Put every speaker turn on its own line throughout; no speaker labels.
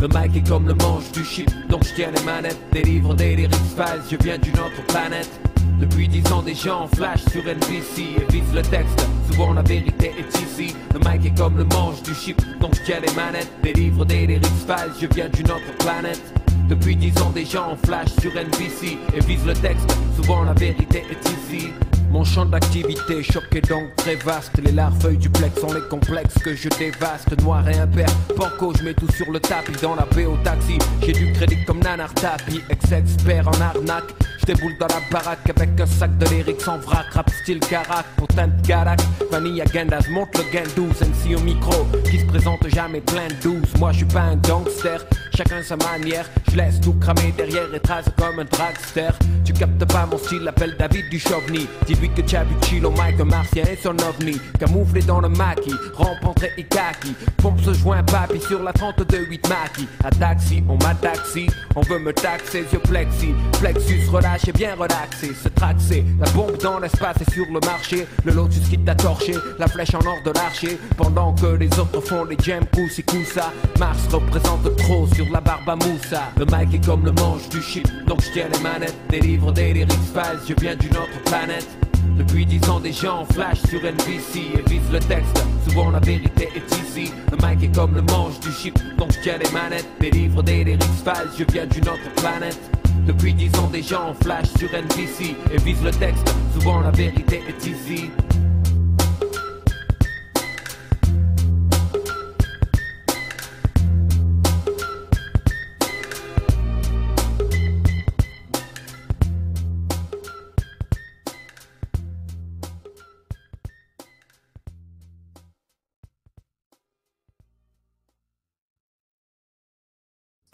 Le mic est comme le manche du chip, donc je tiens les manettes. Délivre des lyrics files, je viens d'une autre planète. Depuis dix ans, des gens flash sur NBC et vise le texte. Souvent la vérité est ici. Le mic est comme le manche du chip, donc je tiens les manettes. Délivre des lyrics files, je viens d'une autre planète. Depuis dix ans, des gens flash sur NBC et vise le texte. Souvent la vérité est ici. Mon champ d'activité choqué donc très vaste. Les larfeuilles du plex sont les complexes que je dévaste. Noir et impair, porco, je mets tout sur le tapis dans la paix au taxi. J'ai du crédit comme Nanar Tapi, ex-expert en arnaque. J'déboule dans la baraque avec un sac de lyrics en vrac, rap style carac, putain de carac. Vanilla Gandas monte le gain 12, MC au micro, qui se présente jamais plein de douze. Moi je suis pas un gangster, chacun sa manière. Je laisse tout cramer derrière et trace comme un dragster. Tu captes pas mon style, appelle David du Chauvigny. Dis-lui que tu as vu Chilo, Mike, martien et son ovni. Camouflé dans le maquis, rencontré Ikaki. Pompe ce joint papy sur la 32-8 maquis. À taxi, on m'a taxi, on veut me taxer, yeux plexi. Plexus relâché, bien relaxé. Track c'est la bombe dans l'espace et sur le marché. Le lotus qui t'a torché, la flèche en or de l'archer. Pendant que les autres font les jams, poussi ça. Mars représente trop sur la barbe Moussa. Le mic est comme le manche du chip, donc je tiens les manettes. Délivre des lyrics files, je viens d'une autre planète. Depuis dix ans, des gens flash sur NBC et visent le texte. Souvent la vérité est ici. Le mic est comme le manche du chip, donc je tiens les manettes. Délivre des lyrics files, je viens d'une autre planète. Depuis dix ans, des gens flash sur NBC et visent le texte. Souvent la vérité est ici.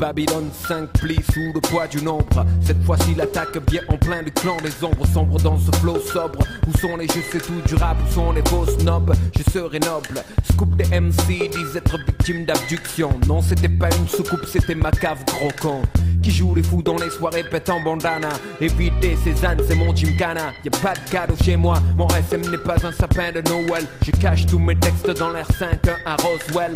Babylone 5 plie sous le poids du nombre. Cette fois-ci, l'attaque vient en plein du clan des ombres sombres dans ce flot sobre. Où sont les je sais tout du rap, où sont les beaux snobs Je serai noble. Scoop des MC disent être victime d'abduction. Non, c'était pas une soucoupe, c'était ma cave gros con. Qui joue les fous dans les soirées pétant bandana. Éviter ces ânes, c'est mon gymkhana. Y a pas de cadeau chez moi, mon SM n'est pas un sapin de Noël. Je cache tous mes textes dans l'air 5 à Roswell.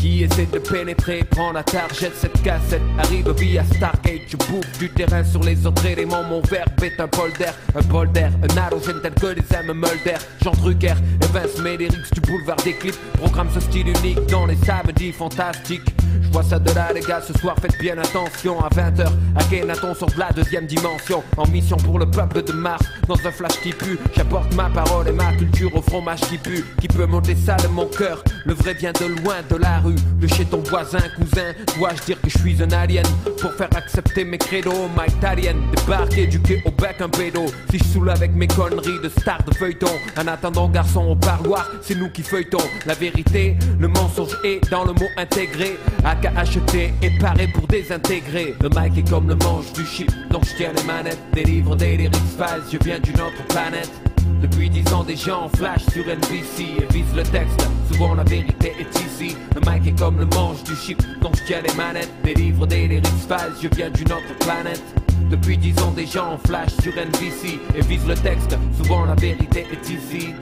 Qui essaie de pénétrer, prend la target, cette cassette arrive via Stargate. Je bouffe du terrain sur les autres éléments. Mon verbe est un polder, un polder, un halogène tel que les âmes Mulder. Jean Drucker, Evans, lyrics du boulevard des clips. Programme ce style unique dans les samedis fantastiques. Je vois ça de là, les gars, ce soir, faites bien attention. À 20h, Akhenaton de la deuxième dimension. En mission pour le peuple de Mars, dans un flash qui pue. J'apporte ma parole et ma culture au fromage qui pue. Qui peut monter ça de mon cœur Le vrai vient de loin, de la rue. De chez ton voisin, cousin. Dois-je dire que je suis un alien Pour faire accepter mes credos, ma italienne? Débarque éduqué au bec un pédo. Si je saoule avec mes conneries de star de feuilleton. En attendant, garçon au parloir, c'est nous qui feuilletons. La vérité, le mensonge est dans le mot intégré. AKHT est paré pour désintégrer. Le mic est comme le manche du chip, donc je tiens les manettes. Délivre des lyrics files, je viens d'une autre planète. Depuis dix ans, des gens flash sur NBC et visent le texte. Souvent la vérité est ici. Le mic est comme le manche du chip, donc je tiens les manettes. Délivre des lyrics files, je viens d'une autre planète. Depuis dix ans, des gens flash sur NBC et visent le texte. Souvent la vérité est ici.